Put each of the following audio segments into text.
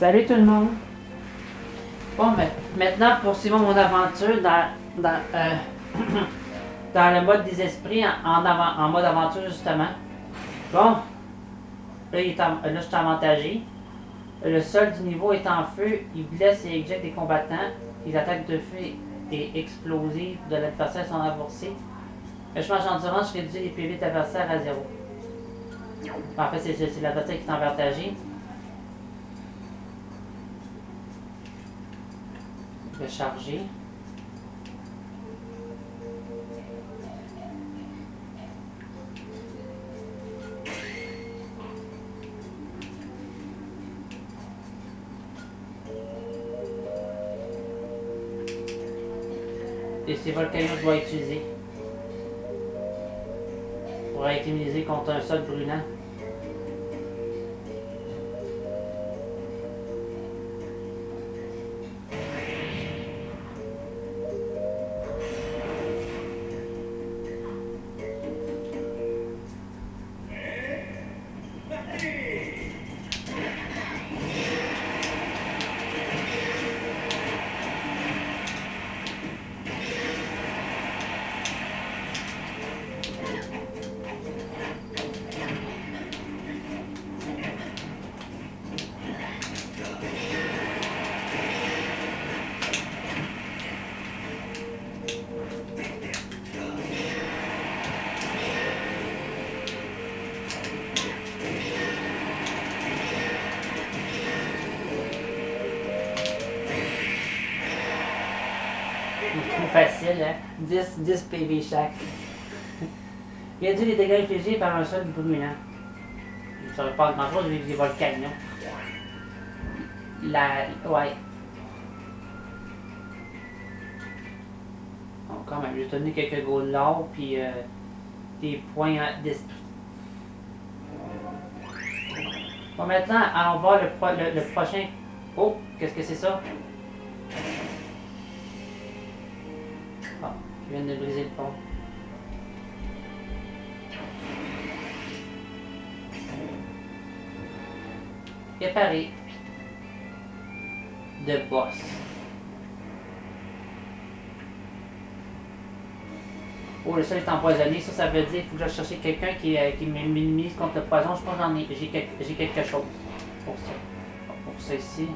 Salut tout le monde! Bon, maintenant poursuivons mon aventure dans, dans, euh, dans le mode des esprits, en, en mode aventure justement. Bon, là, est là je suis avantagé. Le sol du niveau est en feu, il blesse et éjecte des combattants. Les attaques de feu et explosives de l'adversaire sont remboursées. Le chemin d'endurance réduit les PV de l'adversaire à zéro. En fait, c'est l'adversaire qui est avantagé. Vais charger. Et c'est volcano que je dois utiliser. Pour être immunisé contre un sol brûlant. Facile, hein? 10, 10 PV chaque. Réduit les dégâts infligés par un sol brûlant. Je ne pas grand chose, vu que j'ai pas le camion. La. Ouais. Bon, quand même, j'ai donné quelques gros de puis euh, des points d'esprit. Bon, maintenant, allons voir le, pro- le, le prochain. Oh, qu'est-ce que c'est ça? Je viens de briser le pont. Réparer. De boss. Oh, le sol est empoisonné. Ça, ça veut dire qu'il faut que j'aille chercher quelqu'un qui, euh, me minimise contre le poison. Je pense que j'en ai. J'ai quel- j'ai quelque chose pour ça. Pour ça ici.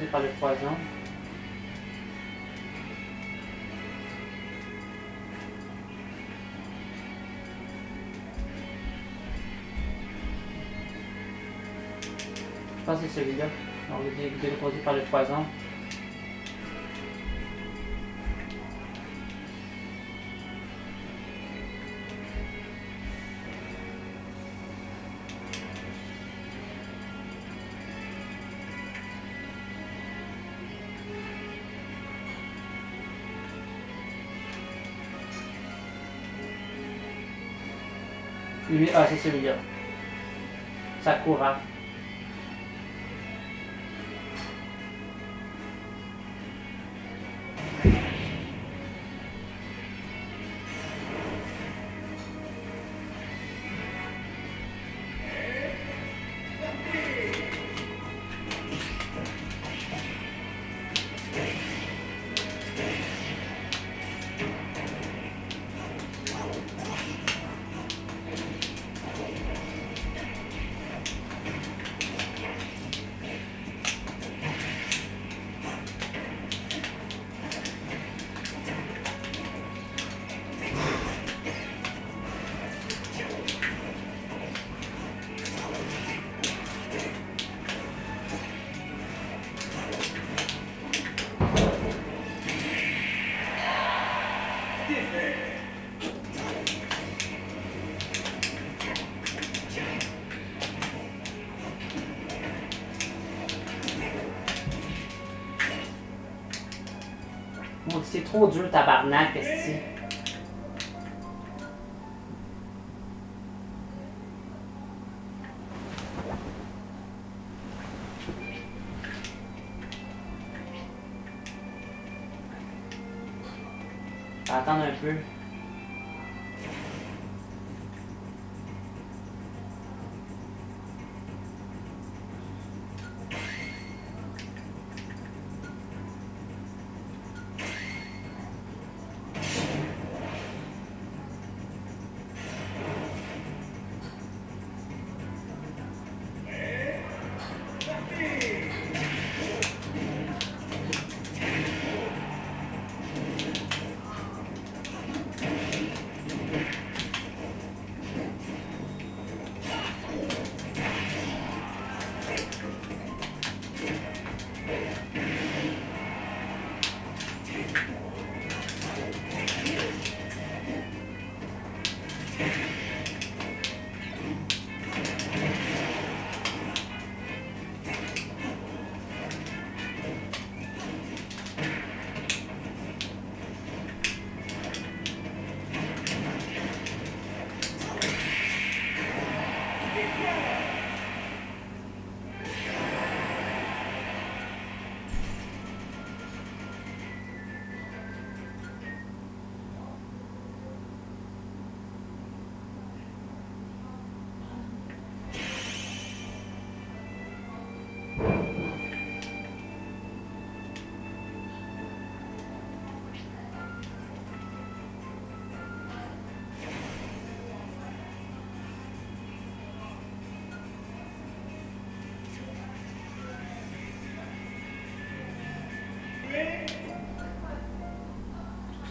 Les causés par le poison. Je pense que c'est celui-là. Donc, les dégâts causés par le poison. Ah, c'est celui-là. Sakura. Mon C'est trop dur, tabarnak, esti. Attendre un peu.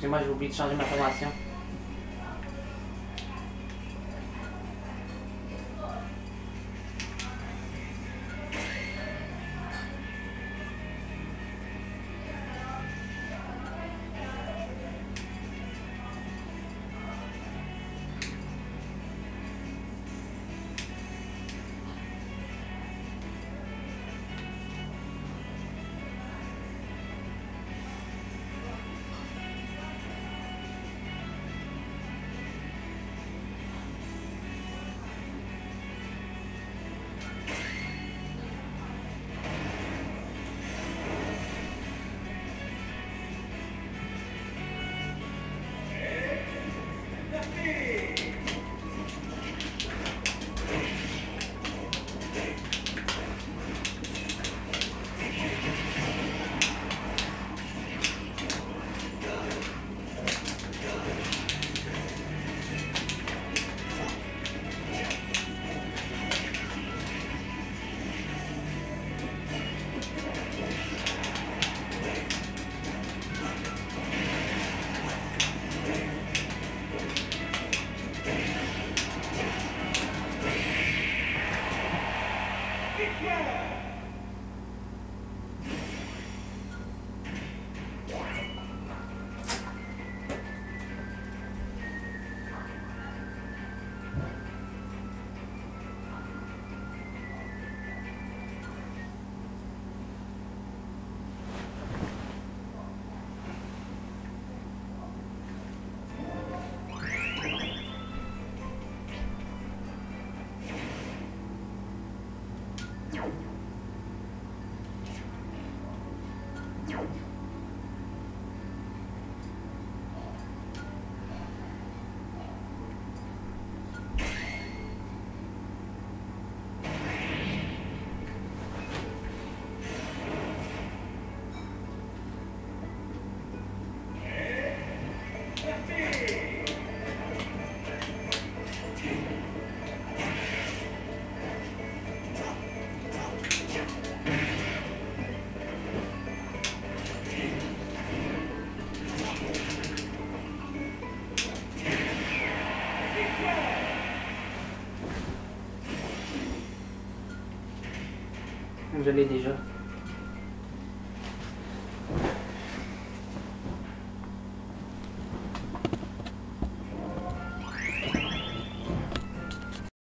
mais más grupitos están en una. Je l'ai déjà.